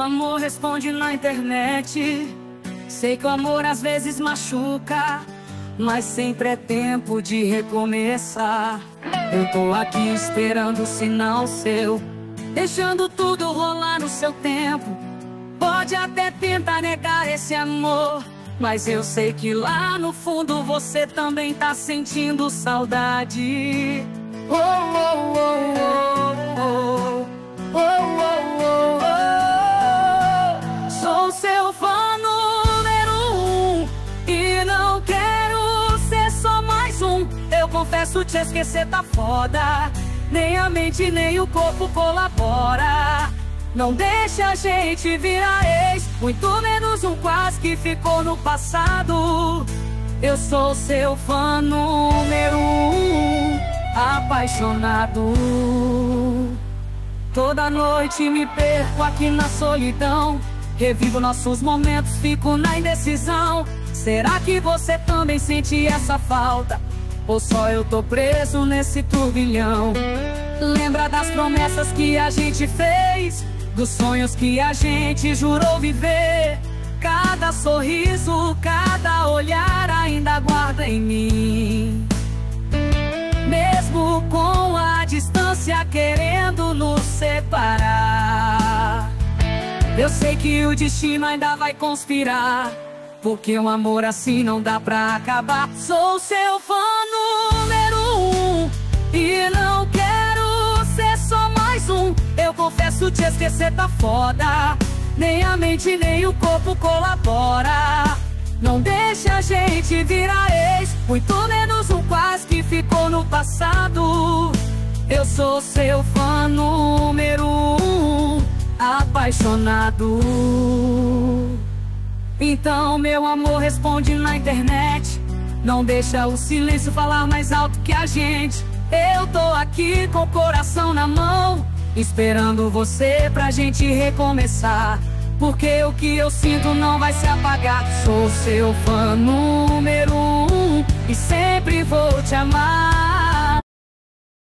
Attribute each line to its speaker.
Speaker 1: amor responde na internet. Sei que o amor às vezes machuca, mas sempre é tempo de recomeçar. Eu tô aqui esperando o sinal seu, deixando tudo rolar no seu tempo. Pode até tentar negar esse amor, mas eu sei que lá no fundo você também tá sentindo saudade. Oh, oh, confesso te esquecer tá foda. Nem a mente nem o corpo colabora. Não deixa a gente virar ex, muito menos um quase que ficou no passado. Eu sou seu fã número um, apaixonado. Toda noite me perco aqui na solidão. Revivo nossos momentos, fico na indecisão. Será que você também sente essa falta? Ou só eu tô preso nesse turbilhão? Lembra das promessas que a gente fez? Dos sonhos que a gente jurou viver. Cada sorriso, cada olhar ainda guarda em mim. Mesmo com a distância querendo nos separar. Eu sei que o destino ainda vai conspirar. Porque um amor assim não dá pra acabar. Sou seu fã número um. E não quero ser só mais um. Eu confesso, te esquecer tá foda. Nem a mente nem o corpo colabora. Não deixa a gente virar ex, muito menos um quase que ficou no passado. Eu sou seu fã número um, apaixonado. Então, meu amor, responde na internet. Não deixa o silêncio falar mais alto que a gente. Eu tô aqui com o coração na mão, esperando você pra gente recomeçar. Porque o que eu sinto não vai se apagar. Sou seu fã número